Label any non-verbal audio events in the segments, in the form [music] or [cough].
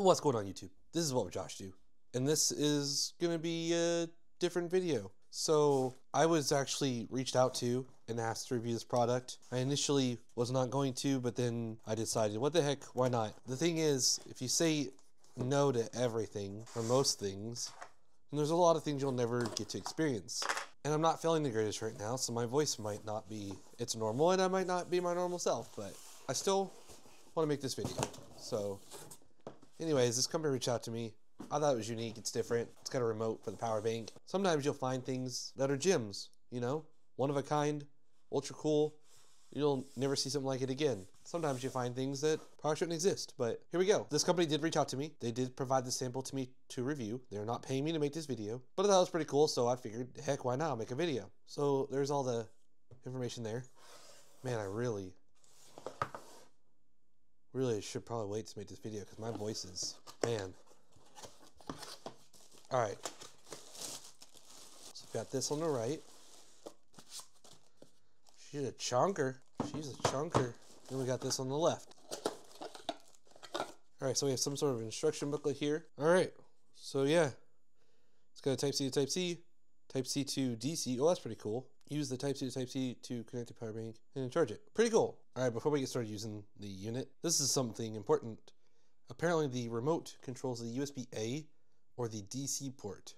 What's going on YouTube? This is what would Josh do. And this is gonna be a different video. So I was actually reached out to and asked to review this product. I initially was not going to, but then I decided, what the heck, why not? The thing is, if you say no to everything, or most things, then there's a lot of things you'll never get to experience. And I'm not feeling the greatest right now, so my voice might not be its normal, and I might not be my normal self, but I still want to make this video. So Anyways, this company reached out to me. I thought it was unique. It's different. It's got a remote for the power bank. Sometimes you'll find things that are gems, you know, one of a kind, ultra cool. You'll never see something like it again. Sometimes you find things that probably shouldn't exist, but here we go. This company did reach out to me. They did provide the sample to me to review. They're not paying me to make this video, but I thought it was pretty cool, so I figured, heck, why not? I'll make a video. So there's all the information there. Man, I really, Really, I should probably wait to make this video because my voice is, man. Alright. So we've got this on the right. She's a chunker. She's a chunker. Then we got this on the left. Alright, so we have some sort of instruction booklet here. Alright, so yeah. It's got a Type-C to Type-C, Type-C to DC. Oh, that's pretty cool use the Type-C to Type-C to connect the power bank and charge it. Pretty cool. All right, before we get started using the unit, this is something important. Apparently the remote controls the USB-A or the DC port.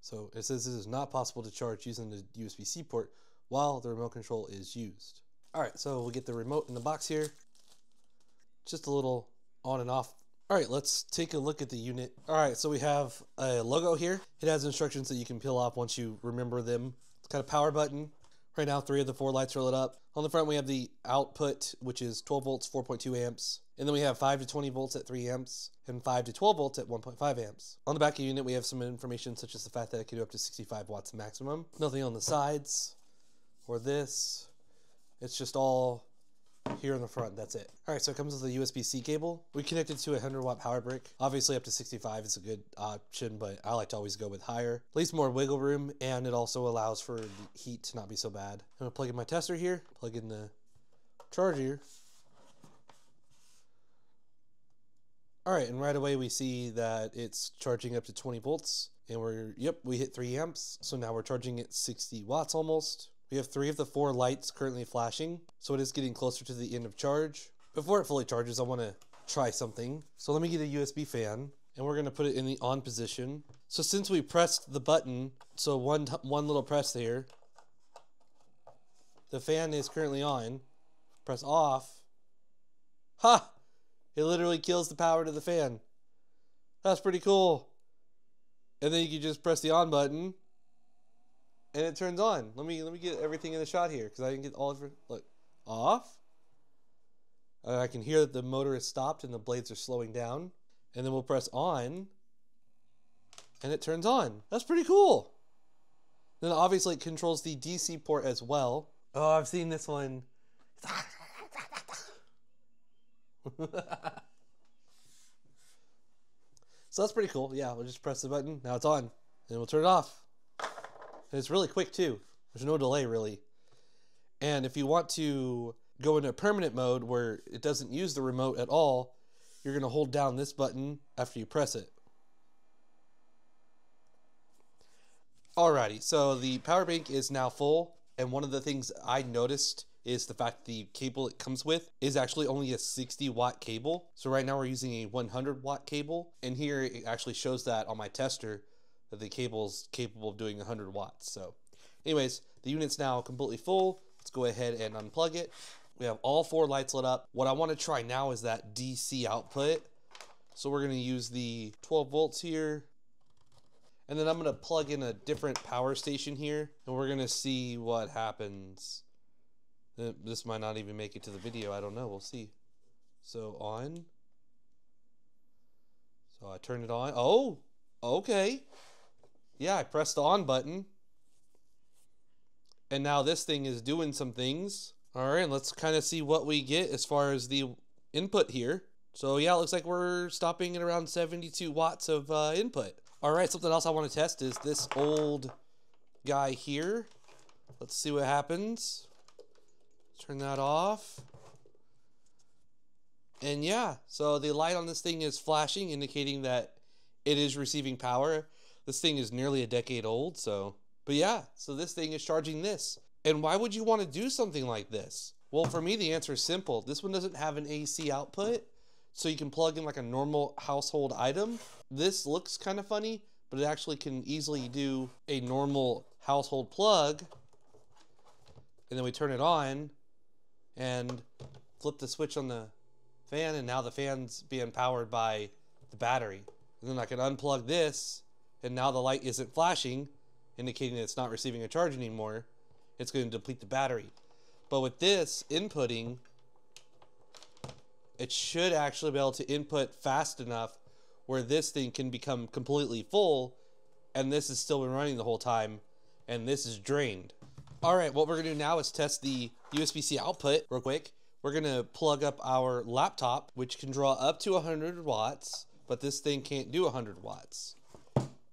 So it says this is not possible to charge using the USB-C port while the remote control is used. All right, so we'll get the remote in the box here. Just a little on and off. All right, let's take a look at the unit. All right, so we have a logo here. It has instructions that you can peel off once you remember them got a power button. Right now, three of the four lights are lit up. On the front, we have the output, which is 12 volts, 4.2 amps. And then we have 5 to 20 volts at 3 amps and 5 to 12 volts at 1.5 amps. On the back of the unit, we have some information such as the fact that it can do up to 65 watts maximum. Nothing on the sides or this. It's just all here in the front, that's it. All right, so it comes with a USB-C cable. We connected to a 100 watt power brick. Obviously up to 65 is a good option, but I like to always go with higher. At least more wiggle room, and it also allows for the heat to not be so bad. I'm gonna plug in my tester here, plug in the charger. All right, and right away we see that it's charging up to 20 volts, and we're, yep, we hit 3 amps, so now we're charging at 60 watts almost. We have three of the four lights currently flashing, so it is getting closer to the end of charge. Before it fully charges, I want to try something. So let me get a USB fan, and we're going to put it in the on position. So since we pressed the button, so one, one little press there, the fan is currently on. Press off. Ha! It literally kills the power to the fan. That's pretty cool. And then you can just press the on button and it turns on. Let me let me get everything in the shot here because I didn't get all of it. Look, off. Uh, I can hear that the motor is stopped and the blades are slowing down. And then we'll press on, and it turns on. That's pretty cool. Then obviously it controls the DC port as well. Oh, I've seen this one. [laughs] so that's pretty cool. Yeah, we'll just press the button. Now it's on, and we'll turn it off. And it's really quick too. There's no delay really. And if you want to go into permanent mode where it doesn't use the remote at all, you're going to hold down this button after you press it. Alrighty, so the power bank is now full, and one of the things I noticed is the fact the cable it comes with is actually only a 60 watt cable. So right now we're using a 100 watt cable, and here it actually shows that on my tester that the cable's capable of doing 100 watts. So anyways, the unit's now completely full. Let's go ahead and unplug it. We have all four lights lit up. What I want to try now is that DC output. So we're going to use the 12 volts here. And then I'm going to plug in a different power station here. And we're going to see what happens. Uh, this might not even make it to the video. I don't know. We'll see. So on. So I turn it on. Oh, okay. Yeah, I pressed the on button. And now this thing is doing some things. All right, let's kind of see what we get as far as the input here. So yeah, it looks like we're stopping at around 72 watts of uh, input. All right, something else I want to test is this old guy here. Let's see what happens. Turn that off. And yeah, so the light on this thing is flashing, indicating that it is receiving power. This thing is nearly a decade old, so. But yeah, so this thing is charging this. And why would you want to do something like this? Well, for me, the answer is simple. This one doesn't have an AC output, so you can plug in like a normal household item. This looks kind of funny, but it actually can easily do a normal household plug. And then we turn it on and flip the switch on the fan, and now the fan's being powered by the battery. And then I can unplug this, and now the light isn't flashing, indicating that it's not receiving a charge anymore. It's going to deplete the battery. But with this inputting, it should actually be able to input fast enough where this thing can become completely full, and this has still been running the whole time, and this is drained. All right, what we're gonna do now is test the USB-C output real quick. We're gonna plug up our laptop, which can draw up to 100 watts, but this thing can't do 100 watts.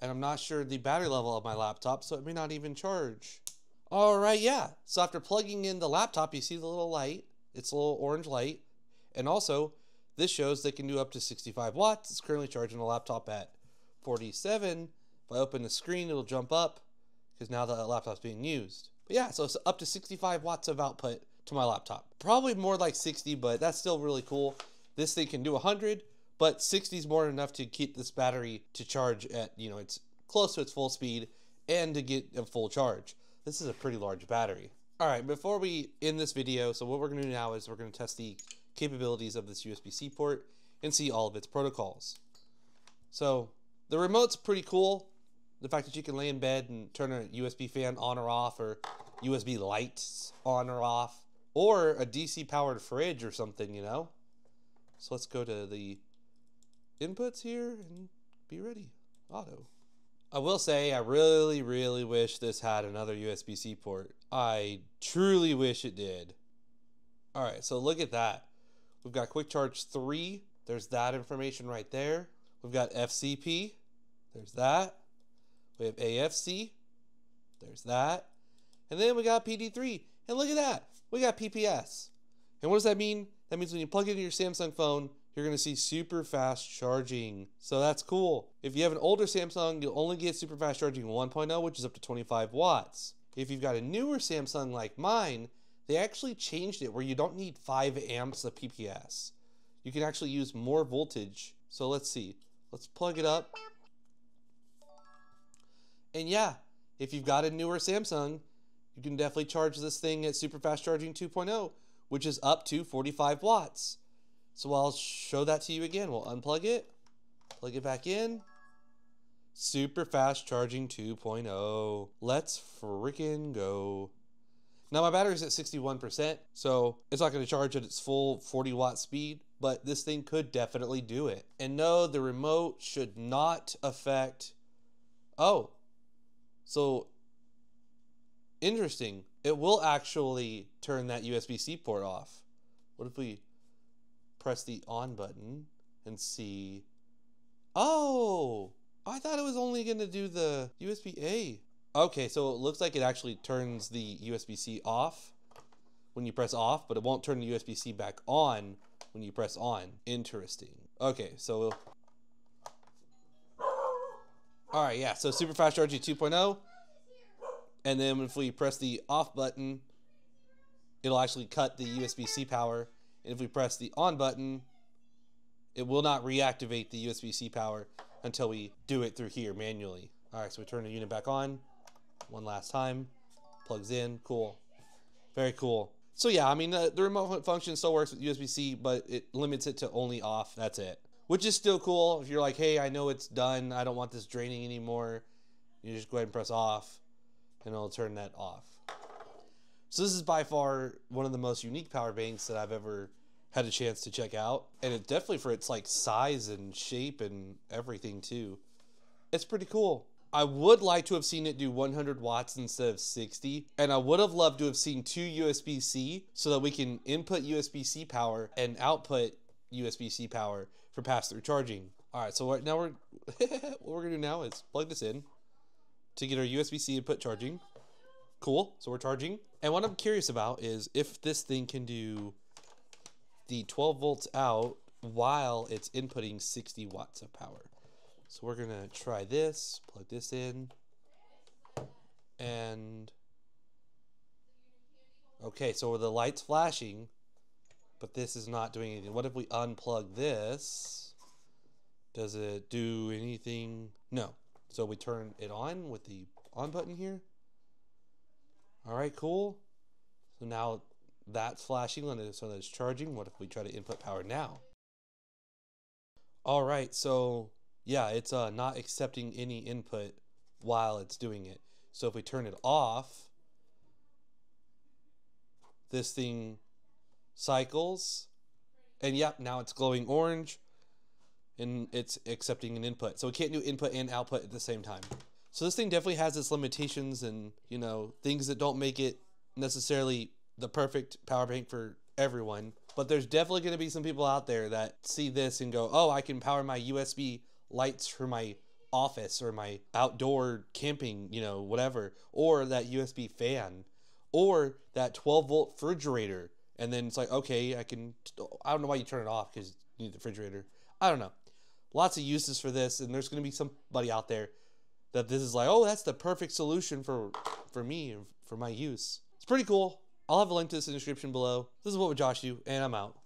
And I'm not sure the battery level of my laptop, so it may not even charge. All right, yeah. So after plugging in the laptop, you see the little light. It's a little orange light. And also, this shows they can do up to 65 watts. It's currently charging the laptop at 47. If I open the screen, it'll jump up because now the laptop's being used. But yeah, so it's up to 65 watts of output to my laptop. Probably more like 60, but that's still really cool. This thing can do 100, but 60 is more than enough to keep this battery to charge at, you know, it's close to its full speed and to get a full charge. This is a pretty large battery. All right, before we end this video, so what we're gonna do now is we're gonna test the capabilities of this USB-C port and see all of its protocols. So the remote's pretty cool. The fact that you can lay in bed and turn a USB fan on or off or USB lights on or off or a DC powered fridge or something, you know? So let's go to the inputs here and be ready. Auto. I will say, I really, really wish this had another USB C port. I truly wish it did. All right, so look at that. We've got Quick Charge 3. There's that information right there. We've got FCP. There's that. We have AFC. There's that. And then we got PD3. And look at that. We got PPS. And what does that mean? That means when you plug it into your Samsung phone, you're going to see super fast charging. So that's cool. If you have an older Samsung, you'll only get super fast charging 1.0, which is up to 25 watts. If you've got a newer Samsung like mine, they actually changed it where you don't need 5 amps of PPS. You can actually use more voltage. So let's see. Let's plug it up. And yeah, if you've got a newer Samsung, you can definitely charge this thing at super fast charging 2.0, which is up to 45 watts. So I'll show that to you again. We'll unplug it, plug it back in. Super fast charging 2.0. Let's freaking go. Now my battery's at 61%, so it's not going to charge at its full 40 watt speed, but this thing could definitely do it. And no, the remote should not affect. Oh, so interesting. It will actually turn that USB C port off. What if we press the on button and see. Oh, I thought it was only going to do the USB A. Okay, so it looks like it actually turns the USB C off when you press off, but it won't turn the USB C back on when you press on. Interesting. Okay, so we'll. All right, yeah, so super fast charging 2.0. And then if we press the off button, it'll actually cut the USB C power if we press the on button, it will not reactivate the USB-C power until we do it through here manually. All right, so we turn the unit back on one last time. Plugs in, cool. Very cool. So yeah, I mean, the, the remote function still works with USB-C, but it limits it to only off, that's it. Which is still cool. If you're like, hey, I know it's done, I don't want this draining anymore, you just go ahead and press off, and it'll turn that off. So this is by far one of the most unique power banks that I've ever had a chance to check out. And it definitely for its like size and shape and everything too. It's pretty cool. I would like to have seen it do 100 watts instead of 60. And I would have loved to have seen two USB-C so that we can input USB-C power and output USB-C power for pass-through charging. All right, so now we're, [laughs] what we're gonna do now is plug this in to get our USB-C input charging. Cool, so we're charging. And what I'm curious about is if this thing can do the 12 volts out while it's inputting 60 watts of power. So we're going to try this, plug this in, and okay, so the light's flashing, but this is not doing anything. What if we unplug this? Does it do anything? No. So we turn it on with the on button here. All right, cool. So now that's flashing it, so that it's charging. What if we try to input power now? All right, so yeah, it's uh, not accepting any input while it's doing it. So if we turn it off, this thing cycles, and yep, now it's glowing orange, and it's accepting an input. So we can't do input and output at the same time. So this thing definitely has its limitations and, you know, things that don't make it necessarily the perfect power bank for everyone. But there's definitely going to be some people out there that see this and go, oh, I can power my USB lights for my office or my outdoor camping, you know, whatever, or that USB fan, or that 12 volt refrigerator. And then it's like, okay, I can, I don't know why you turn it off because you need the refrigerator. I don't know. Lots of uses for this, and there's going to be somebody out there that this is like, oh, that's the perfect solution for for me for my use. It's pretty cool. I'll have a link to this in the description below. This is what would Josh do, and I'm out.